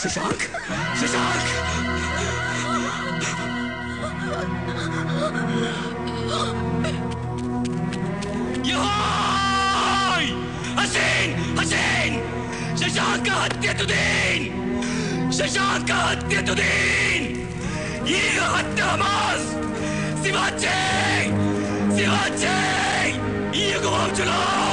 शशांक शशांक यहाँ! हसीन हसीन शशांक का हत्येतुदीन शशांक का हत्येतुदीन ये हत्यामास शिवाजी शिवाजी ये को चलाओ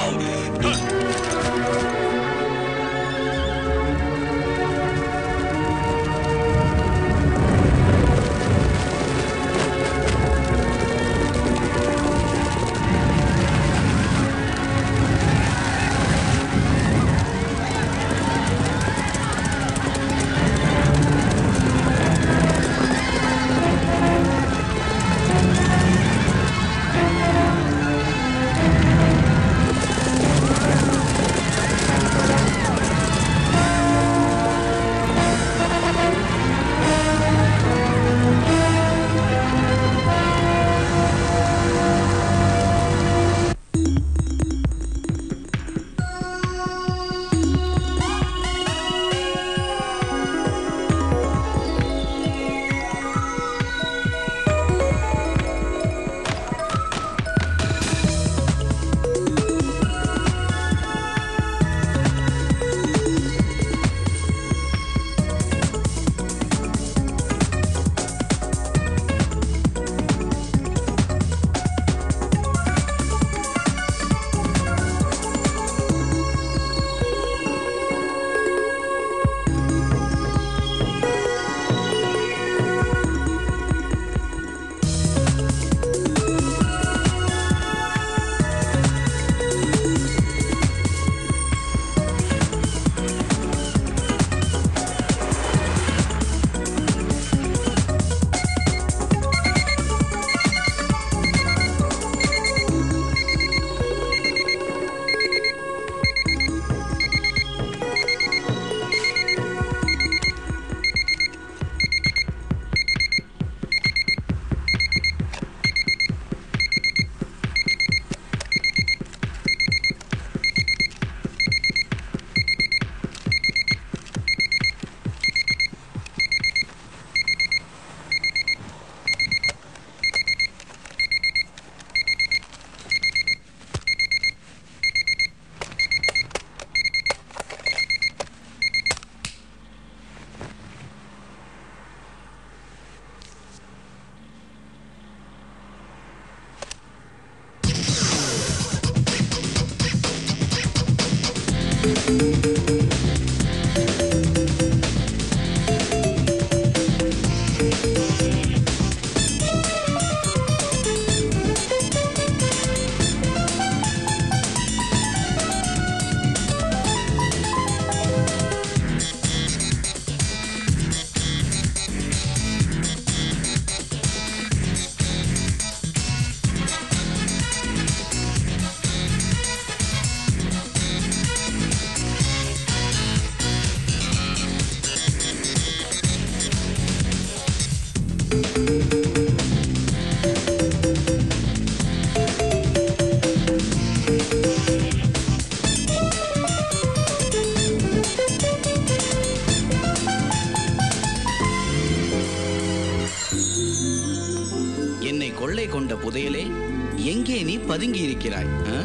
பதுங்கி இருக்கிறாய் ஆ?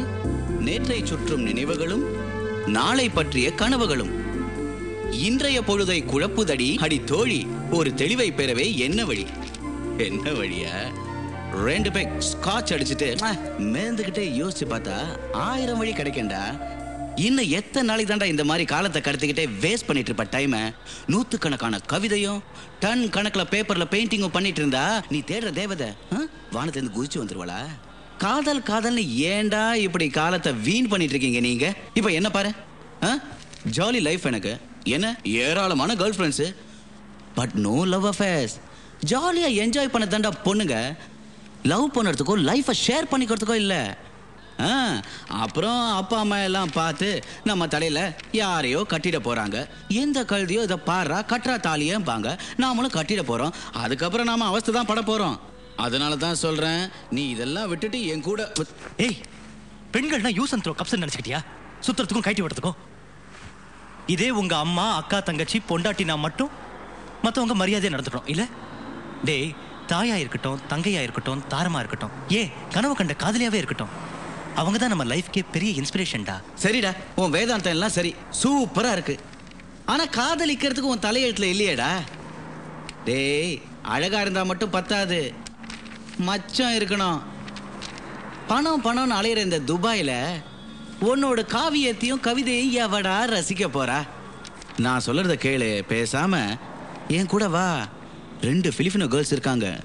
நேற்றை சுற்றும் நினைவுகளும் நாளை பற்றிய கனவுகளும். இன்றைய பொழுதை குழப்புதடி அடி தோழி ஒரு தெளிவை பெறவே என்ன வழி? என்ன வழியா? ரெண்டு பேக் ஸ்காட்ச் அடிச்சுட்டு ஆ, மேந்துக்கிட்டே யோசிச்சு பார்த்தா ஆயிரம் வழி கிடைக்கண்டா இன்னும் எத்தனை நாளைக்கு தாண்டா இந்த மாதிரி காலத்தை கடத்திக்கிட்டே வேஸ்ட் பண்ணிட்டு இருப்ப டைமை நூத்துக்கணக்கான கவிதையும் டன் கணக்கில் பேப்பரில் பெயிண்டிங்கும் பண்ணிட்டு இருந்தா நீ தேடுற தேவதை வானத்துலேருந்து குதிச்சு வந்துருவாளா? காதல் காதல்னு ஏன்டா இப்படி காலத்தை வீண் பண்ணிட்டு இருக்கீங்க நீங்க? இப்ப என்ன பாரு? ஜாலி லைஃப் எனக்கு. என்ன? ஏராளமான girl friends but no love affairs ஜாலியா என்ஜாய் பண்ண தாண்டா பொண்ணுங்க. லவ் பண்ணுறதுக்கோ லைஃப்பை ஷேர் பண்ணிக்கிறதுக்கோ இல்லை. ஆ? அப்புறம் அப்பா அம்மா எல்லாம் பார்த்து நம்ம தலையில் யாரையோ கட்டிட போகிறாங்க எந்த கழுதியோ இதை பாடுறா கட்டுறா தாலியம்பாங்க. நாமளும் கட்டிட போகிறோம் அதுக்கப்புறம் நாம அவஸ்தை தான் பட போகிறோம் அதனால தான் சொல்றேன் நீ இதெல்லாம் விட்டுட்டு என் கூட ஏய் பெண்கள்னா யூஸ் அண்ட் த்ரோ கப்ஸ் நினைச்சுக்கிட்டியா? சுத்துறதுக்கும் கைட்டி விடுறதுக்கும். இதே உங்க அம்மா அக்கா தங்கச்சி பொண்டாட்டினா மட்டும் மத்தவங்க மரியாதையா நடந்துக்கணும் இல்ல? டேய் தாயா இருக்கட்டும் தங்கையா இருக்கட்டும் தாரமா இருக்கட்டும். ஏன் கனவு கண்ட காதலியாவே இருக்கட்டும். அவங்க தான் நம்ம லைஃப்க்கே பெரிய இன்ஸ்பிரேஷன்டா. சரிடா உன் வேதாந்தம் எல்லாம் சரி. சூப்பரா இருக்கு. ஆனா காதலிக்கிறதுக்கு உன் தலையெழுத்துல இல்லையேடா? டேய் அழகா இருந்தா மட்டும் பத்தாது. மச்சம் இருக்கணும். பணம் பணம்னு அலையிற இந்த துபாயில உன்னோட காவியத்தையும் கவிதையும் எவடா ரசிக்க போறா? நான் சொல்றத கேளு பேசாம என் கூட வா. ரெண்டு பிலிப்பினோ கேர்ள்ஸ் இருக்காங்க.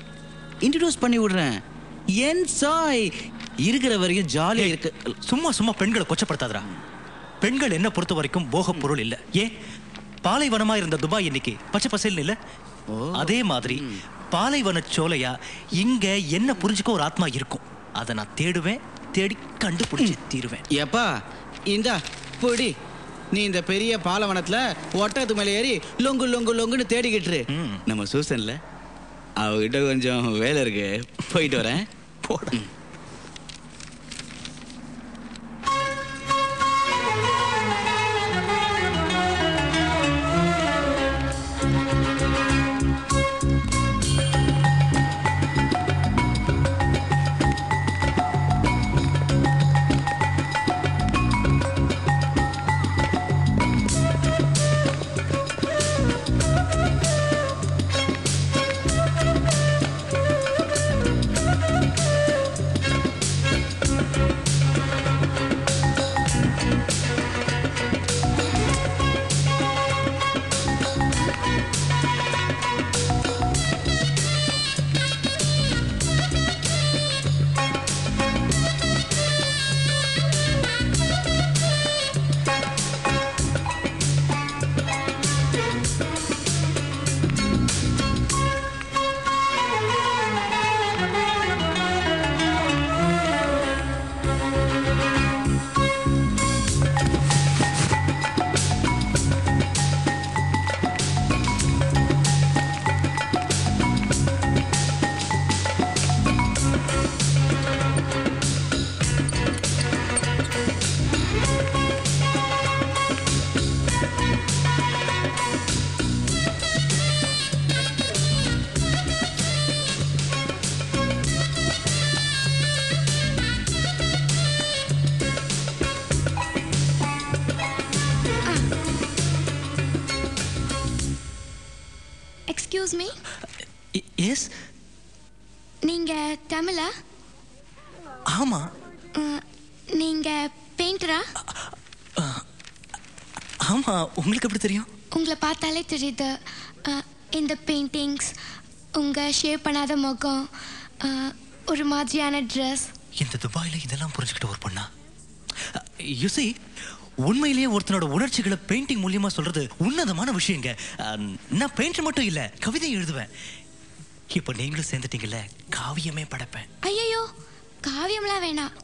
இன்ட்ரடியூஸ் பண்ணி விடுறேன். என் சாய் இருக்கிற வரையும் ஜாலியா இருக்கு. சும்மா சும்மா பெண்களை கொச்சப்படுத்தாதடா. பெண்கள் என்ன பொறுத்த வரைக்கும் போக பொருள் இல்ல. ஏன்? பாலைவனமா இருந்த துபாய் இன்னைக்கு பச்சை பசேல்னு இல்ல. அதே மாதிரி பாலைவன சோலையா? இங்க என்ன புரிஞ்சுக்க ஒரு ஆத்மா இருக்கும். அதை நான் தேடுவேன் தேடி கண்டுபிடிச்சு தீருவேன். எப்பா இந்தா பொடி. நீ இந்த பெரிய பாலவனத்துல ஒட்டத்து மேலே ஏறி லொங்கு லொங்கு லொங்குன்னு தேடிக்கிட்டு. நம்ம சூசன்ல அவகிட்ட கொஞ்சம் வேலை இருக்கு. போயிட்டு வரேன். போட எக்ஸ்கியூஸ் மீ எஸ் நீங்க தமிழா? ஆமா. அஹ், நீங்க பெயிண்டரா? ஆமா. உங்களுக்கு எப்படி தெரியும்? உங்களை பார்த்தாலே தெரியுது. இந்த பெயிண்டிங்ஸ் உங்க ஷேவ் பண்ணாத முகம் ஒரு மாதிரியான ட்ரெஸ் இந்த துபாயில இதெல்லாம் புரிஞ்சுக்கிட்ட ஒரு பொண்ணா? யுசி உண்மையிலேயே ஒருத்தனோட உணர்ச்சிகளை பெயிண்டிங் மூலியமா சொல்றது உன்னதமான விஷயங்க. நான் பெயிண்டர் மட்டும் இல்ல கவிதை எழுதுவேன். இப்போ நீங்களும் சேர்ந்துட்டீங்கல்ல காவியமே படைப்பேன். ஐயோ காவியம்லாம் வேணாம்.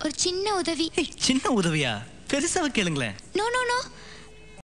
ஒரு சின்ன உதவி. சின்ன உதவியா? பெருசாவை கேளுங்களேன். No no no.